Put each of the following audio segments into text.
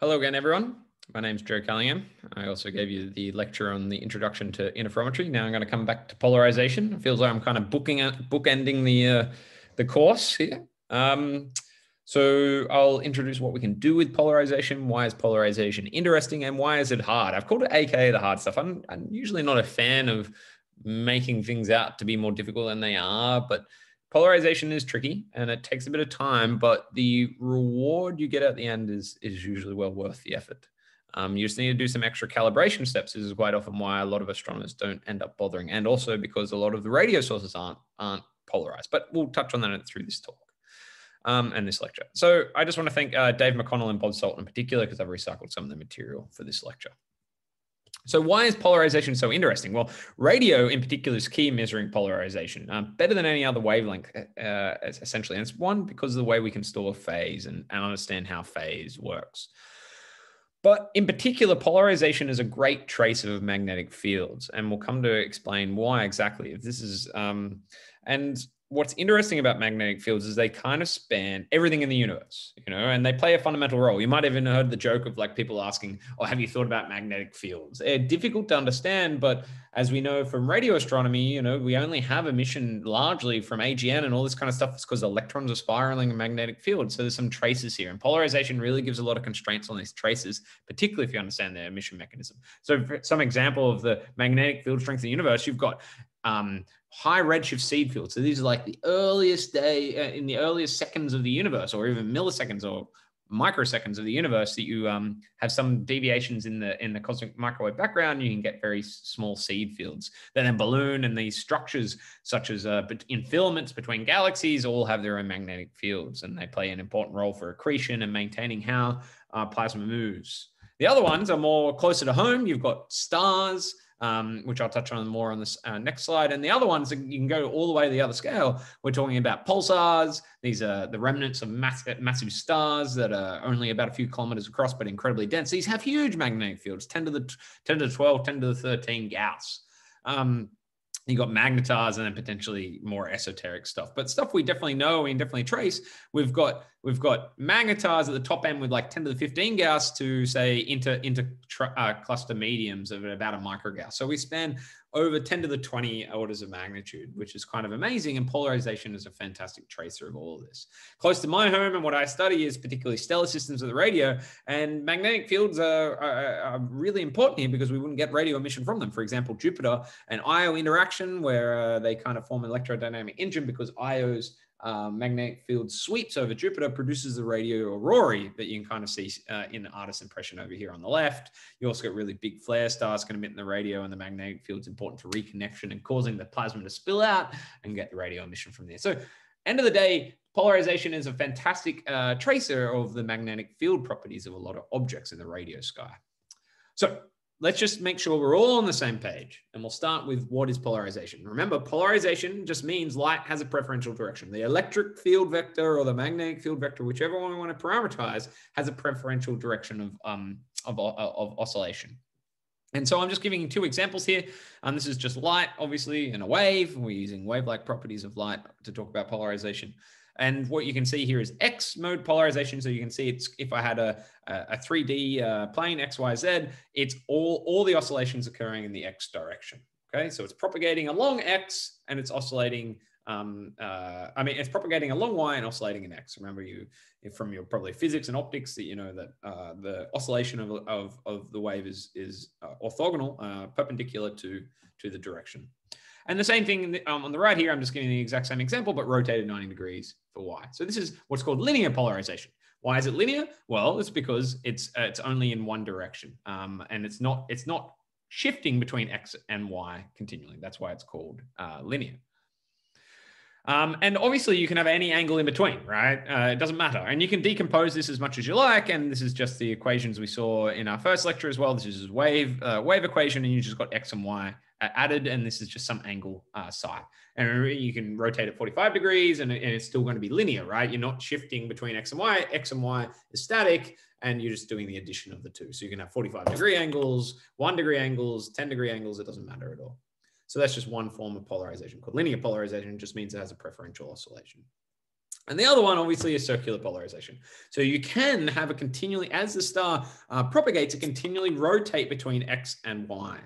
Hello again, everyone. My name's Joe Callingham. I also gave you the lecture on the introduction to interferometry. Now I'm going to come back to polarization. It feels like I'm kind of booking bookending the uh, the course here. Um, so I'll introduce what we can do with polarization. Why is polarization interesting, and why is it hard? I've called it AKA the hard stuff. I'm, I'm usually not a fan of making things out to be more difficult than they are, but polarization is tricky and it takes a bit of time, but the reward you get at the end is is usually well worth the effort. Um, you just need to do some extra calibration steps. This is quite often why a lot of astronomers don't end up bothering, and also because a lot of the radio sources aren't aren't polarized. But we'll touch on that through this talk um, and this lecture. So I just want to thank uh, Dave McConnell and Bob Salton in particular because I've recycled some of the material for this lecture. So why is polarization so interesting? Well, radio in particular is key in measuring polarization, um, better than any other wavelength, uh, uh essentially. And it's one because of the way we can store phase and, and understand how phase works. But in particular, polarization is a great tracer of magnetic fields, and we'll come to explain why exactly. If this is, um, and what's interesting about magnetic fields is they kind of span everything in the universe, you know, and they play a fundamental role. You might have even heard the joke of like people asking, "Oh, have you thought about magnetic fields?" They're difficult to understand, but as we know from radio astronomy, you know, we only have emission largely from AGN and all this kind of stuff. It's because electrons are spiraling in magnetic fields. So there's some traces here, and polarization really gives a lot of constraints on these traces, particularly if you understand their emission mechanism. So, some example of the magnetic field strength of the universe, you've got um, high redshift seed fields. So these are like the earliest day uh, in the earliest seconds of the universe, or even milliseconds or microseconds of the universe that you um, have some deviations in the in the cosmic microwave background. You can get very small seed fields. Then a balloon and these structures such as uh, in filaments between galaxies all have their own magnetic fields and they play an important role for accretion and maintaining how uh, plasma moves. The other ones are more closer to home. You've got stars um, which I'll touch on more on this uh, next slide. And the other ones, you can go all the way to the other scale. We're talking about pulsars. These are the remnants of massive, massive stars that are only about a few kilometers across, but incredibly dense. These have huge magnetic fields, 10 to the 10 to the 12, 10 to the 13 Gauss. Um, you got magnetars and then potentially more esoteric stuff but stuff we definitely know and definitely trace we've got we've got magnetars at the top end with like 10 to the 15 gauss to say inter inter uh, cluster mediums of about a microgauss. So we span over 10 to the 20 orders of magnitude, which is kind of amazing. And polarization is a fantastic tracer of all of this. Close to my home and what I study is particularly stellar systems of the radio. And magnetic fields are, are, are really important here because we wouldn't get radio emission from them. For example, Jupiter and Io interaction, where uh, they kind of form an electrodynamic engine because Io's um, magnetic field sweeps over Jupiter, produces the radio aurora that you can kind of see uh, in the artist impression over here on the left. You also got really big flare stars can emit in the radio, and the magnetic field is important for reconnection and causing the plasma to spill out and get the radio emission from there. So, end of the day, polarization is a fantastic uh, tracer of the magnetic field properties of a lot of objects in the radio sky. So, let's just make sure we're all on the same page. And we'll start with what is polarization. Remember, polarization just means light has a preferential direction. The electric field vector or the magnetic field vector, whichever one we want to parameterize, has a preferential direction of, um, of, of oscillation. And so I'm just giving you two examples here. Um, this is just light, obviously, and a wave. We're using wave-like properties of light to talk about polarization. And what you can see here is X mode polarization. So you can see it's if I had a, a 3D uh, plane X, Y, Z, it's all, all the oscillations occurring in the X direction. Okay, so it's propagating along X and it's oscillating. Um, uh, I mean, it's propagating along Y and oscillating in X. Remember, you from your probably physics and optics that you know that uh, the oscillation of, of, of the wave is is uh, orthogonal, uh, perpendicular to to the direction. And the same thing um, on the right here, I'm just giving the exact same example, but rotated 90 degrees for Y. So this is what's called linear polarization. Why is it linear? Well, it's because it's uh, it's only in one direction, um, and it's not it's not shifting between X and Y continually. That's why it's called uh, linear. Um, and obviously, you can have any angle in between, right? Uh, it doesn't matter. And you can decompose this as much as you like. And this is just the equations we saw in our first lecture as well. This is wave uh, wave equation, and you just got X and Y added, and this is just some angle uh, psi. And you can rotate it 45 degrees, and, and it's still going to be linear, right? You're not shifting between x and y. X and y is static, and you're just doing the addition of the two. So you can have 45 degree angles, one degree angles, 10 degree angles. It doesn't matter at all. So that's just one form of polarization called linear polarization. Just means it has a preferential oscillation. And the other one, obviously, is circular polarization. So you can have a continually, as the star uh, propagates, it continually rotate between X and Y.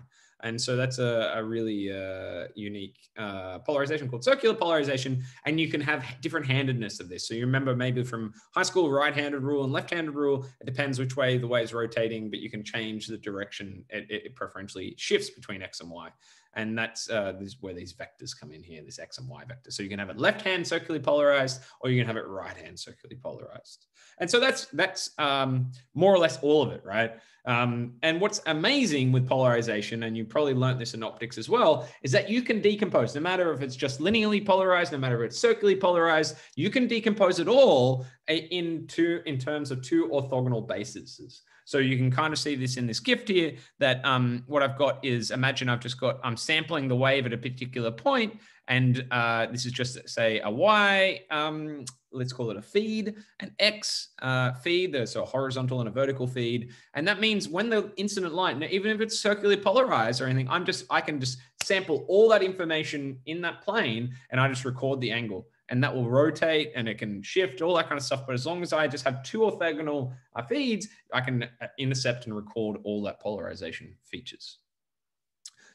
And so that's a, a really uh, unique uh, polarization called circular polarization. And you can have different handedness of this. So you remember maybe from high school, right handed rule and left handed rule. It depends which way the way is rotating, but you can change the direction. It, it preferentially shifts between X and Y. And that's uh, this is where these vectors come in here, this X and Y vector. So you can have it left hand circularly polarized, or you can have it right hand circularly polarized. And so that's that's um, more or less all of it, right? Um, and what's amazing with polarization, and you probably learned this in optics as well, is that you can decompose, no matter if it's just linearly polarized, no matter if it's circularly polarized, you can decompose it all into in terms of two orthogonal bases. So you can kind of see this in this gift here that um, what I've got is imagine I've just got, I'm sampling the wave at a particular point and uh, this is just say a Y, um, let's call it a feed, an X uh, feed, there's a horizontal and a vertical feed. And that means when the incident light, even if it's circularly polarized or anything, I'm just, I can just sample all that information in that plane and I just record the angle and that will rotate and it can shift, all that kind of stuff. But as long as I just have two orthogonal uh, feeds, I can uh, intercept and record all that polarization features.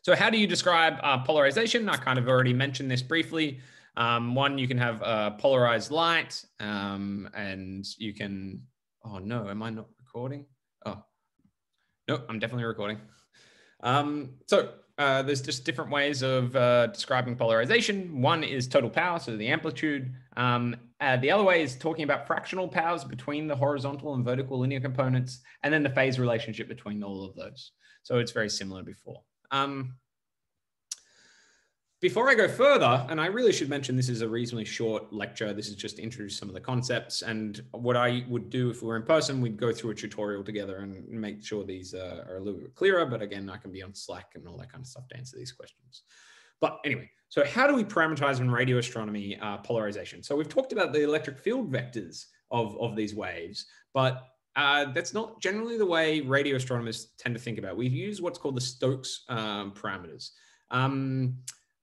So how do you describe uh, polarization? I kind of already mentioned this briefly. Um, one, you can have uh, polarized light um, and you can, oh no, am I not recording? Oh, no, I'm definitely recording. Um, so uh, there's just different ways of uh, describing polarization. One is total power, so the amplitude. Um, uh, the other way is talking about fractional powers between the horizontal and vertical linear components, and then the phase relationship between all of those. So it's very similar before. Um, before I go further, and I really should mention this is a reasonably short lecture. This is just to introduce some of the concepts. And what I would do if we were in person, we'd go through a tutorial together and make sure these uh, are a little bit clearer. But again, I can be on Slack and all that kind of stuff to answer these questions. But anyway, so how do we parameterize in radio astronomy uh, polarization? So we've talked about the electric field vectors of, of these waves, but uh, that's not generally the way radio astronomers tend to think about. We've used what's called the Stokes um, parameters. Um,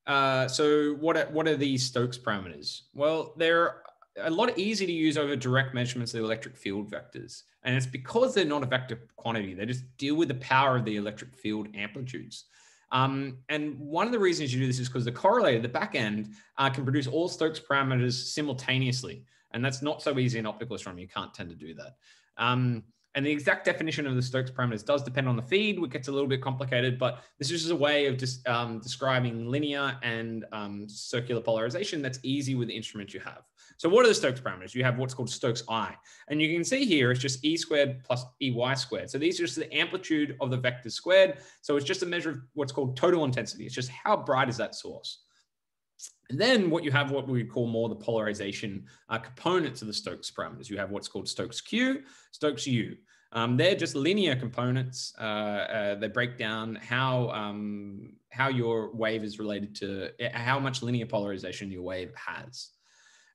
uh, so what are, what are these Stokes parameters? Well, they're a lot easier to use over direct measurements of the electric field vectors. And it's because they're not a vector quantity. They just deal with the power of the electric field amplitudes. Um, and one of the reasons you do this is because the correlator, the back end, uh, can produce all Stokes parameters simultaneously. And that's not so easy in optical astronomy. You can't tend to do that. Um, and the exact definition of the Stokes parameters does depend on the feed, which gets a little bit complicated, but this is just a way of just um, describing linear and um, circular polarization that's easy with the instruments you have. So what are the Stokes parameters? You have what's called Stokes I. And you can see here, it's just E squared plus EY squared. So these are just the amplitude of the vector squared. So it's just a measure of what's called total intensity. It's just how bright is that source. And then what you have, what we call more the polarization uh, components of the Stokes parameters. You have what's called Stokes Q, Stokes U. Um, they're just linear components. Uh, uh, they break down how um, how your wave is related to eh, how much linear polarization your wave has.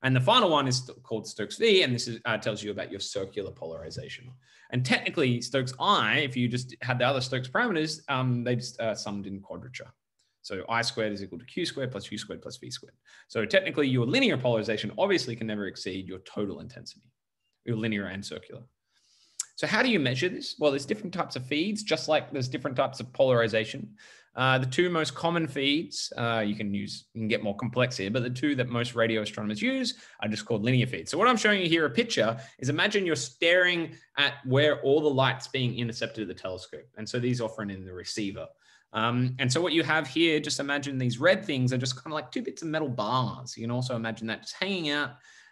And the final one is called Stokes V, and this is, uh, tells you about your circular polarization. And technically, Stokes I, if you just had the other Stokes parameters, um, they just uh, summed in quadrature. So I squared is equal to Q squared plus U squared plus V squared. So technically your linear polarization obviously can never exceed your total intensity, your linear and circular. So how do you measure this? Well, there's different types of feeds, just like there's different types of polarization. Uh, the two most common feeds, uh, you can use, you can get more complex here, but the two that most radio astronomers use are just called linear feeds. So what I'm showing you here, a picture, is imagine you're staring at where all the light's being intercepted at the telescope. And so these are often in the receiver. Um, and so what you have here, just imagine these red things are just kind of like two bits of metal bars. You can also imagine that just hanging out.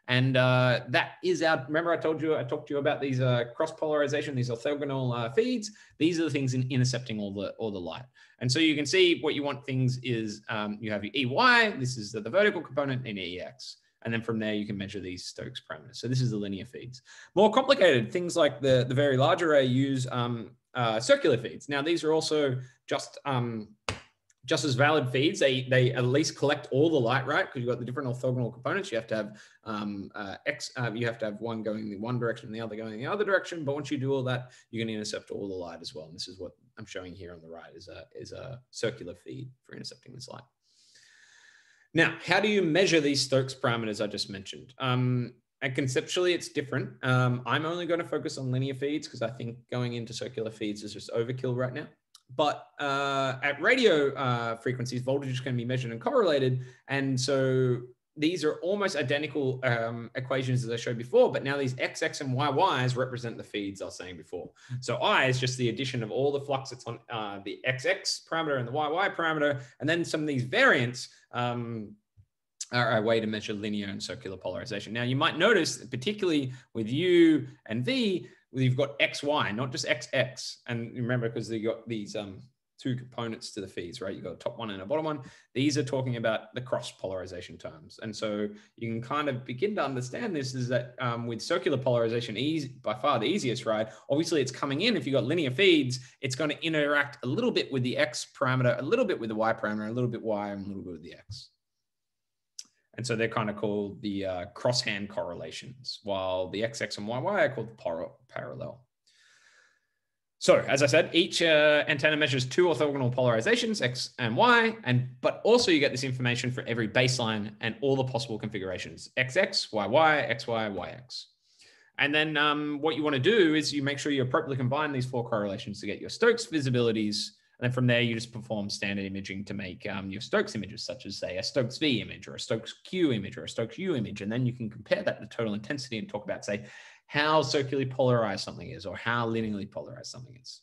And uh, that is our, remember I told you, I talked to you about these uh, cross polarization, these orthogonal uh, feeds. These are the things in intercepting all the, all the light. And so you can see what you want things is um, you have your EY, this is the, the vertical component in EX. And then from there, you can measure these Stokes parameters. So this is the linear feeds. More complicated things like the, the very large array use um, uh, circular feeds. Now, these are also just um, just as valid feeds. They they at least collect all the light, right? Because you've got the different orthogonal components. You have to have um, uh, x. Uh, you have to have one going in one direction and the other going in the other direction. But once you do all that, you can intercept all the light as well. And this is what I'm showing here on the right is a is a circular feed for intercepting this light. Now, how do you measure these Stokes parameters I just mentioned? Um, and conceptually it's different. Um, I'm only going to focus on linear feeds because I think going into circular feeds is just overkill right now. But uh, at radio uh, frequencies, voltage is going to be measured and correlated. And so these are almost identical um, equations as I showed before, but now these XX and YYs represent the feeds I was saying before. So I is just the addition of all the flux that's on uh, the XX parameter and the YY parameter, and then some of these variants um, are a way to measure linear and circular polarization. Now you might notice, particularly with U and V, you've got XY, not just XX. And remember, because you've got these um, two components to the feeds, right? You've got a top one and a bottom one. These are talking about the cross polarization terms. And so you can kind of begin to understand this is that um, with circular polarization, easy, by far the easiest, right? Obviously it's coming in, if you've got linear feeds, it's going to interact a little bit with the X parameter, a little bit with the Y parameter, a little bit Y, and a little bit with the X. And so they're kind of called the uh, crosshand correlations, while the XX and YY are called the par parallel. So as I said, each uh, antenna measures two orthogonal polarizations, X and Y, and but also you get this information for every baseline and all the possible configurations, XX, YY, XY, YX. And then um, what you want to do is you make sure you appropriately combine these four correlations to get your Stokes visibilities. And then from there, you just perform standard imaging to make um, your Stokes images, such as say a Stokes V image or a Stokes Q image or a Stokes U image. And then you can compare that to total intensity and talk about, say, how circularly polarized something is or how linearly polarized something is.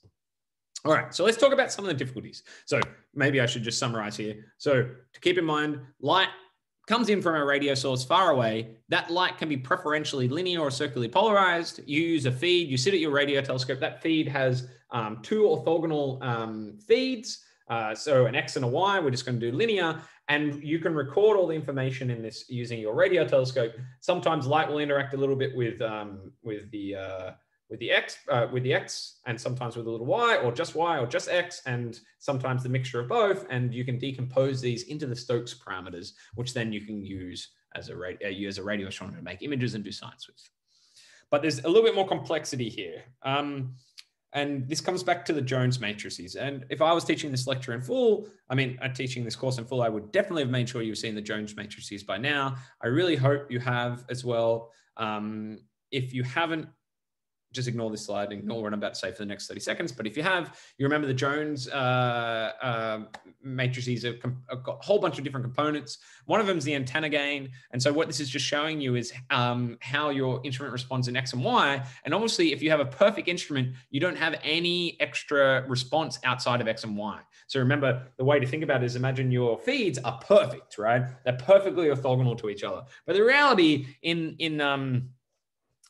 All right, so let's talk about some of the difficulties. So maybe I should just summarize here. So to keep in mind, light comes in from a radio source far away. That light can be preferentially linear or circularly polarized. You use a feed, you sit at your radio telescope. That feed has um, two orthogonal um, feeds. Uh, so an X and a Y, we're just going to do linear and you can record all the information in this using your radio telescope. Sometimes light will interact a little bit with um, with the uh, with the X uh, with the X, and sometimes with a little Y, or just Y, or just X, and sometimes the mixture of both. And you can decompose these into the Stokes parameters, which then you can use as a radio, uh, use a radio astronomer to make images and do science with. But there's a little bit more complexity here. Um, and this comes back to the Jones matrices. And if I was teaching this lecture in full, I mean, I'm teaching this course in full, I would definitely have made sure you've seen the Jones matrices by now. I really hope you have as well. Um, if you haven't, just ignore this slide, ignore what I'm about to say for the next 30 seconds. But if you have, you remember the Jones uh, uh, matrices have, have, got a whole bunch of different components. One of them is the antenna gain. And so what this is just showing you is um, how your instrument responds in X and Y. And obviously, if you have a perfect instrument, you don't have any extra response outside of X and Y. So remember, the way to think about it is imagine your feeds are perfect, right? They're perfectly orthogonal to each other. But the reality in, in, um,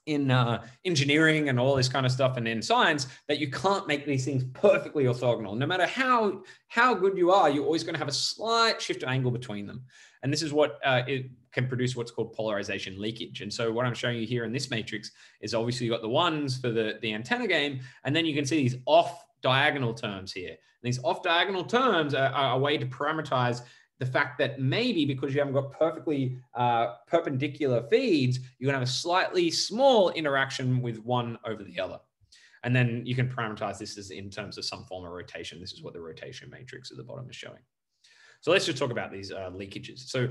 in uh, engineering and all this kind of stuff and in science that you can't make these things perfectly orthogonal. No matter how how good you are you're always going to have a slight shift of angle between them. And this is what uh, it can produce what's called polarization leakage. And so what i'm showing you here in this matrix is obviously you've got the ones for the the antenna gain and then you can see these off diagonal terms here. And these off diagonal terms are, are a way to parameterize the fact that maybe because you haven't got perfectly uh, perpendicular feeds, you're going to have a slightly small interaction with one over the other. And then you can parameterize this as in terms of some form of rotation. This is what the rotation matrix at the bottom is showing. So let's just talk about these uh, leakages. So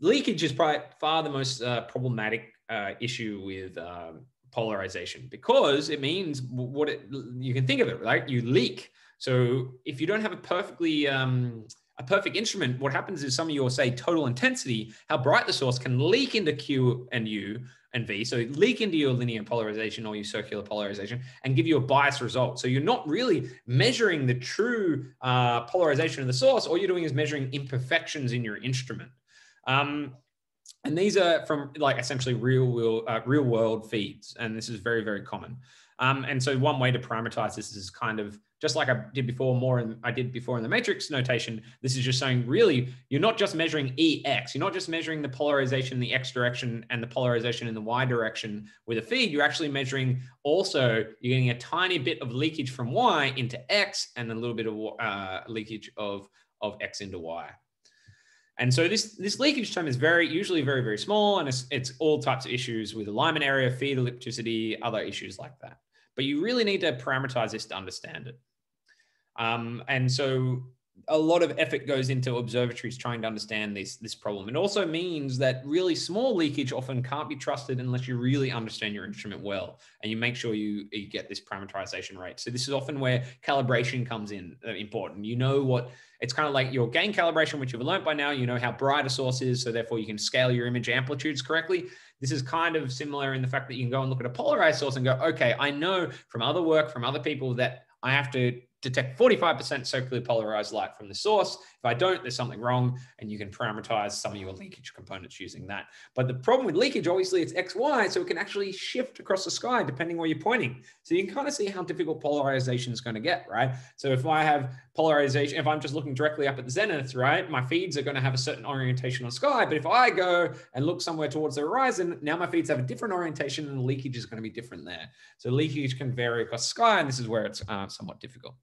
leakage is probably far the most uh, problematic uh, issue with um, polarization because it means what it, you can think of it, right? You leak. So if you don't have a perfectly um, a perfect instrument, what happens is some of your, say, total intensity, how bright the source can leak into Q and U and V. So leak into your linear polarization or your circular polarization and give you a biased result. So you're not really measuring the true uh, polarization of the source. All you're doing is measuring imperfections in your instrument. Um, and these are from like essentially real world, uh, real world feeds. And this is very, very common. Um, and so one way to parameterize this is kind of just like I did before, more in, I did before in the matrix notation, this is just saying really, you're not just measuring EX, you're not just measuring the polarization in the X direction and the polarization in the Y direction with a feed, you're actually measuring also, you're getting a tiny bit of leakage from Y into X and a little bit of uh, leakage of, of X into Y. And so this, this leakage term is very, usually very, very small and it's, it's all types of issues with alignment area, feed ellipticity, other issues like that. But you really need to parameterize this to understand it. Um, and so a lot of effort goes into observatories trying to understand this this problem. It also means that really small leakage often can't be trusted unless you really understand your instrument well and you make sure you, you get this parameterization rate. So this is often where calibration comes in uh, important. You know what it's kind of like your gain calibration, which you've learned by now. You know how bright a source is, so therefore you can scale your image amplitudes correctly. This is kind of similar in the fact that you can go and look at a polarized source and go, okay, I know from other work from other people that I have to detect 45% circularly polarized light from the source. If I don't, there's something wrong, and you can parameterize some of your leakage components using that. But the problem with leakage, obviously, it's X, Y, so it can actually shift across the sky depending where you're pointing. So you can kind of see how difficult polarization is going to get, right? So if I have polarization, if I'm just looking directly up at the zenith, right, my feeds are going to have a certain orientation on sky. But if I go and look somewhere towards the horizon, now my feeds have a different orientation, and the leakage is going to be different there. So leakage can vary across sky, and this is where it's uh, somewhat difficult.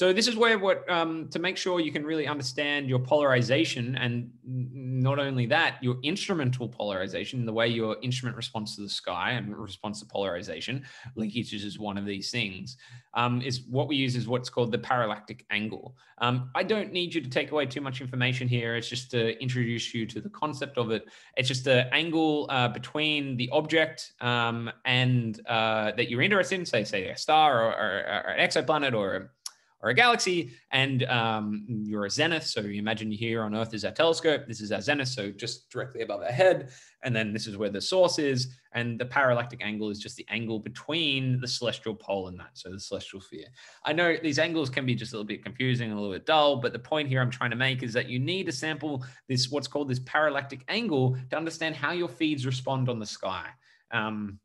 So this is where what um, to make sure you can really understand your polarization and not only that, your instrumental polarization, the way your instrument responds to the sky and responds to polarization, leakage is one of these things, um, is what we use is what's called the parallactic angle. Um, I don't need you to take away too much information here. It's just to introduce you to the concept of it. It's just the angle uh, between the object um, and uh, that you're interested in, say, say a star or, or, or an exoplanet or or a galaxy, and um, you're a zenith. So you imagine here on Earth is our telescope. This is our zenith, so just directly above our head. And then this is where the source is. And the parallactic angle is just the angle between the celestial pole and that, so the celestial sphere. I know these angles can be just a little bit confusing and a little bit dull, but the point here I'm trying to make is that you need to sample this, what's called this parallactic angle to understand how your feeds respond on the sky. Um,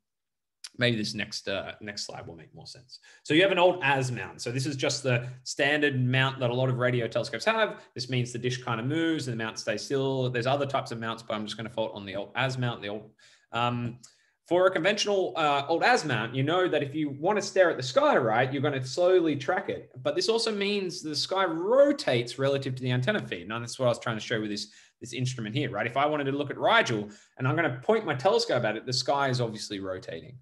maybe this next uh, next slide will make more sense. So you have an alt-az mount. So this is just the standard mount that a lot of radio telescopes have. This means the dish kind of moves and the mount stays still. There's other types of mounts, but I'm just going to fault on the alt-az mount. The old um, for a conventional uh, alt-az mount, you know that if you want to stare at the sky, right, you're going to slowly track it. But this also means the sky rotates relative to the antenna feed. And that's what I was trying to show with this this instrument here, right? If I wanted to look at Rigel and I'm going to point my telescope at it, the sky is obviously rotating.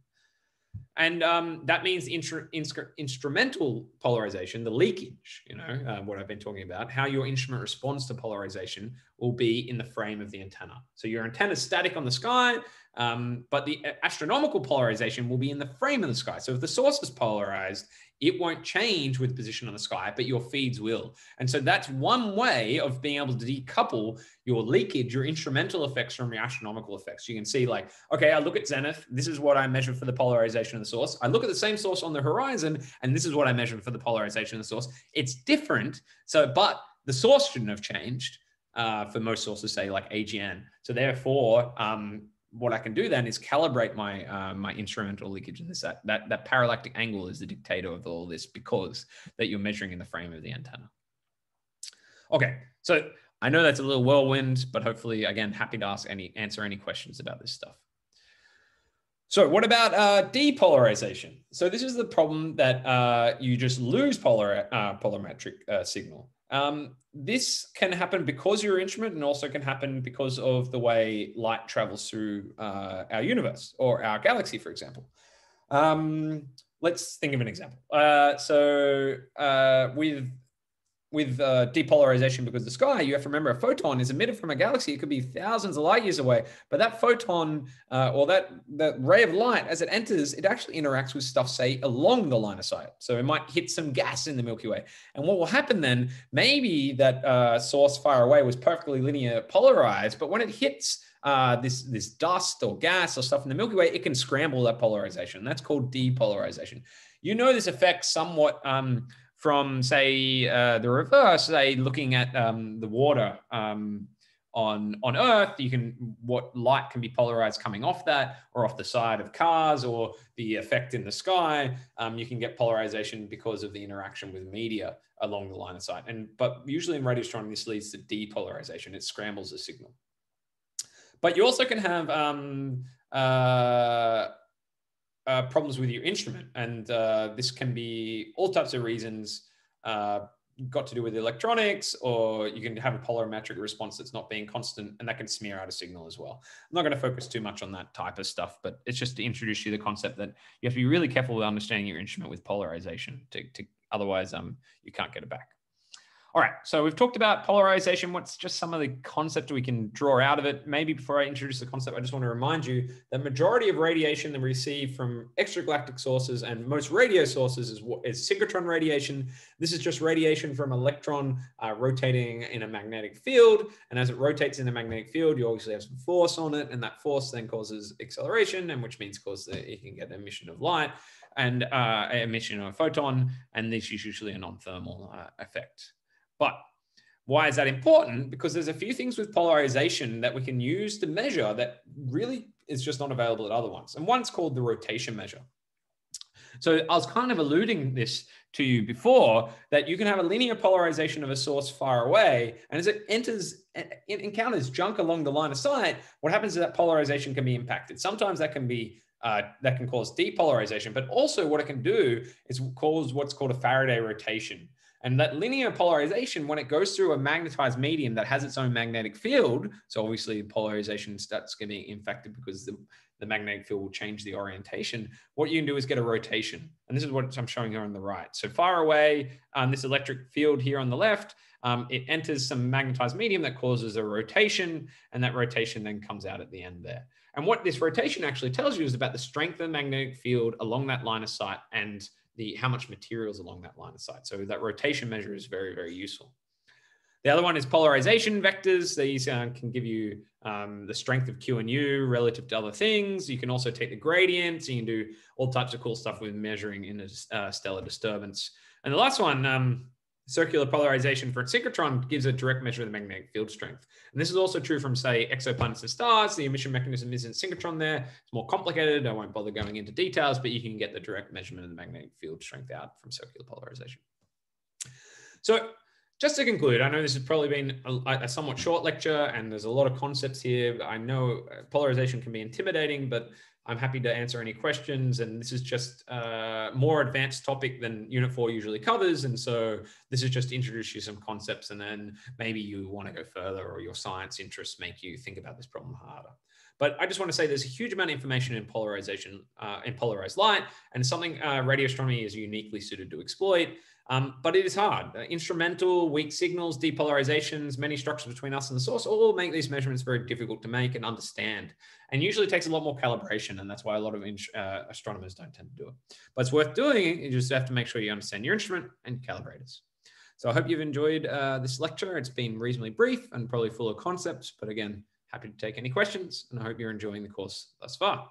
And um, that means instru- instru- instrumental polarization, the leakage, you know, uh, what I've been talking about, how your instrument responds to polarization will be in the frame of the antenna. So your antenna is static on the sky, um, but the astronomical polarization will be in the frame of the sky. So if the source is polarized, it won't change with position on the sky, but your feeds will. And so that's one way of being able to decouple your leakage, your instrumental effects from your astronomical effects. You can see like, okay, I look at zenith. This is what I measure for the polarization of the source. I look at the same source on the horizon, and this is what I measure for the polarization of the source. It's different. So, but the source shouldn't have changed. Uh, for most sources, say like AGN. So therefore, um, what I can do then is calibrate my uh, my instrumental leakage and this that, that that parallactic angle is the dictator of all this because that you're measuring in the frame of the antenna. Okay, so I know that's a little whirlwind, but hopefully, again, happy to ask any answer any questions about this stuff. So what about uh, depolarization? So this is the problem that uh, you just lose polar uh, polarimetric uh, signal. Um, this can happen because you're instrument and also can happen because of the way light travels through uh, our universe or our galaxy, for example. Um, let's think of an example. Uh, so with with uh, depolarization because the sky, you have to remember a photon is emitted from a galaxy. It could be thousands of light years away, but that photon uh, or that, that ray of light, as it enters, it actually interacts with stuff, say, along the line of sight. So it might hit some gas in the Milky Way. And what will happen then, maybe that uh, source far away was perfectly linear polarized, but when it hits uh, this, this dust or gas or stuff in the Milky Way, it can scramble that polarization. That's called depolarization. You know this affects somewhat um, from say uh, the reverse, say looking at um, the water um, on on Earth, you can what light can be polarized coming off that or off the side of cars or the effect in the sky. Um, you can get polarization because of the interaction with media along the line of sight. And but usually in radio astronomy, this leads to depolarization. It scrambles the signal. But you also can have um, uh, uh, problems with your instrument. And uh, this can be all types of reasons, uh, got to do with electronics, or you can have a polarimetric response that's not being constant, and that can smear out a signal as well. I'm not going to focus too much on that type of stuff, but it's just to introduce you the concept that you have to be really careful with understanding your instrument with polarization. To, to otherwise, um, you can't get it back. All right, so we've talked about polarization. What's just some of the concept we can draw out of it? Maybe before I introduce the concept, I just want to remind you that majority of radiation that we receive from extragalactic sources and most radio sources is, is synchrotron radiation. This is just radiation from electron uh, rotating in a magnetic field. And as it rotates in a magnetic field, you obviously have some force on it, and that force then causes acceleration, and which means cause that you can get emission of light and uh, emission of a photon, and this is usually a non-thermal uh, effect. But why is that important? Because there's a few things with polarization that we can use to measure that really is just not available at other ones. And one's called the rotation measure. So I was kind of alluding this to you before that you can have a linear polarization of a source far away. And as it enters, it encounters junk along the line of sight, what happens is that polarization can be impacted. Sometimes that can be uh, that can cause depolarization, but also what it can do is cause what's called a Faraday rotation. And that linear polarization, when it goes through a magnetized medium that has its own magnetic field, so obviously polarization starts getting infected because the, the magnetic field will change the orientation. What you can do is get a rotation. And this is what I'm showing here on the right. So far away, um, this electric field here on the left, um, it enters some magnetized medium that causes a rotation, and that rotation then comes out at the end there. And what this rotation actually tells you is about the strength of the magnetic field along that line of sight and the how much materials along that line of sight. So that rotation measure is very, very useful. The other one is polarization vectors. These uh, can give you um, the strength of Q and U relative to other things. You can also take the gradients. You can do all types of cool stuff with measuring in a uh, stellar disturbance. And the last one, um, circular polarization for a synchrotron gives a direct measure of the magnetic field strength. And this is also true from, say, exoplanets and stars. The emission mechanism isn't synchrotron there. It's more complicated. I won't bother going into details, but you can get the direct measurement of the magnetic field strength out from circular polarization. So just to conclude, I know this has probably been a, a, somewhat short lecture and there's a lot of concepts here. I know uh, polarization can be intimidating, but I'm happy to answer any questions. And this is just a more advanced topic than Unit 4 usually covers. And so this is just to introduce you some concepts and then maybe you want to go further or your science interests make you think about this problem harder. But I just want to say there's a huge amount of information in polarization, uh, in polarized light, and something uh, radio astronomy is uniquely suited to exploit. Um, but it is hard. Uh, instrumental, weak signals, depolarizations, many structures between us and the source all make these measurements very difficult to make and understand. And usually takes a lot more calibration. And that's why a lot of uh, astronomers don't tend to do it. But it's worth doing. You just have to make sure you understand your instrument and calibrators. So I hope you've enjoyed uh, this lecture. It's been reasonably brief and probably full of concepts. But again, happy to take any questions. And I hope you're enjoying the course thus far.